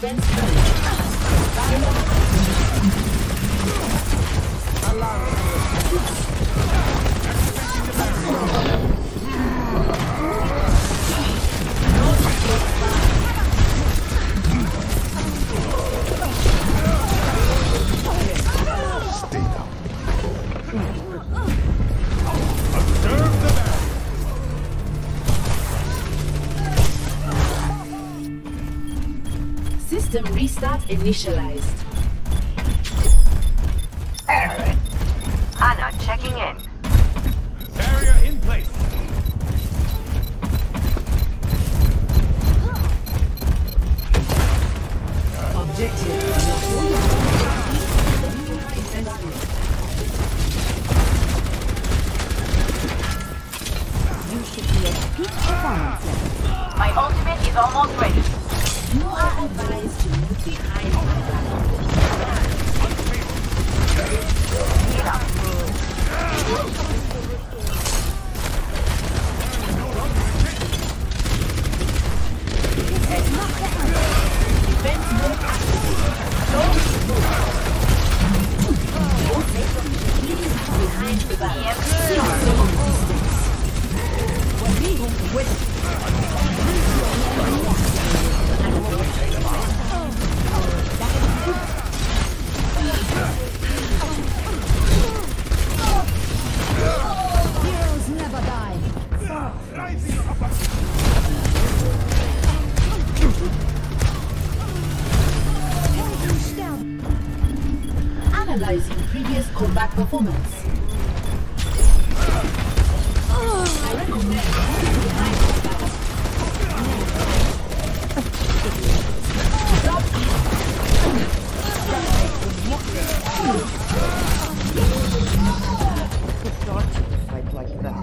Defense System restart initialized. Anna checking in. Barrier in place. Objective. Analyzing previous combat performance. I recommend like that.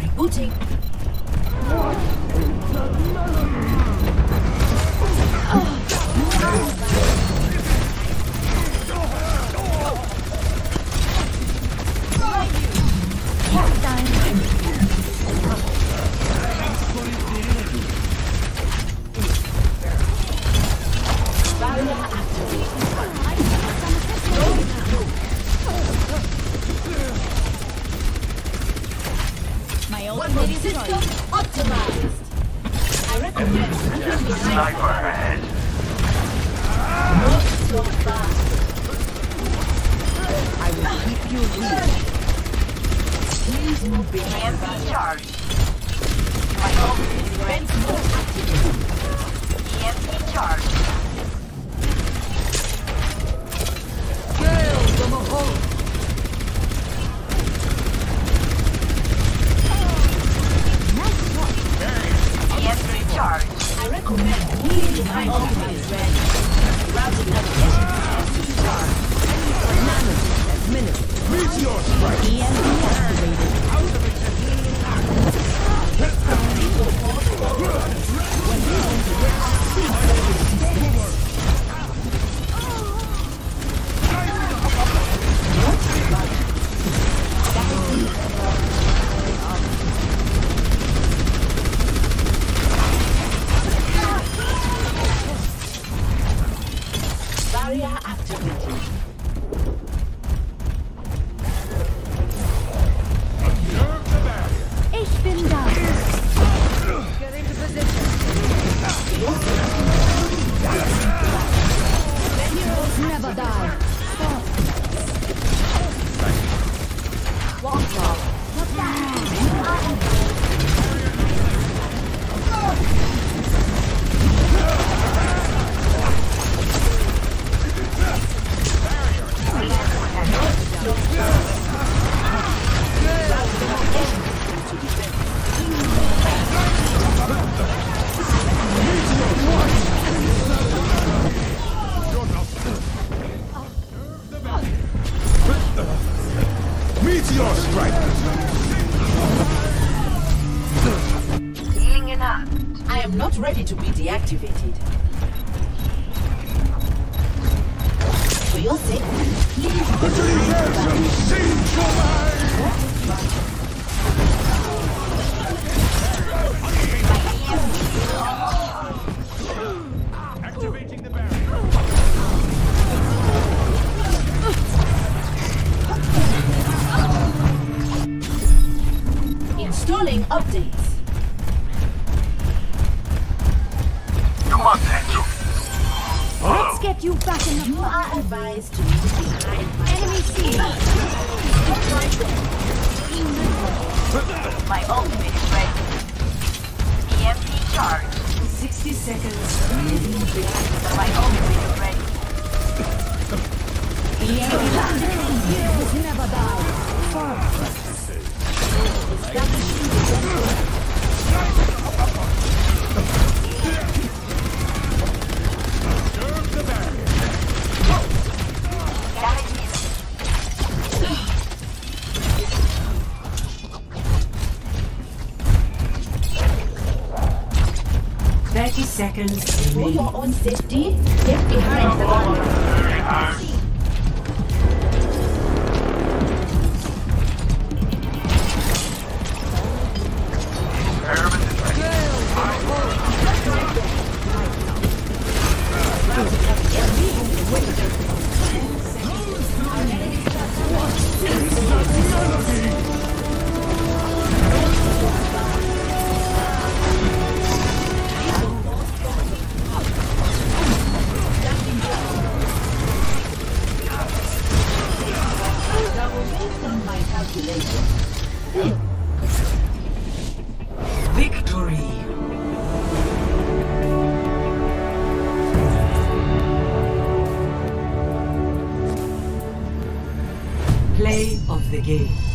Rebooting. Optimized. I recommend moving behind. I will keep you real. Please move behind the charged. My ultimate is ready. Mode activated. EMP charged. Strike. Healing. I am not ready to be deactivated. For your safety, please. You back in the You are advised to leave behind enemy team. My ultimate is ready. EMP charge. 60 seconds. My ultimate is ready. Heroes never die. Observe seconds. For your own safety, get behind the barrier. Herman the game.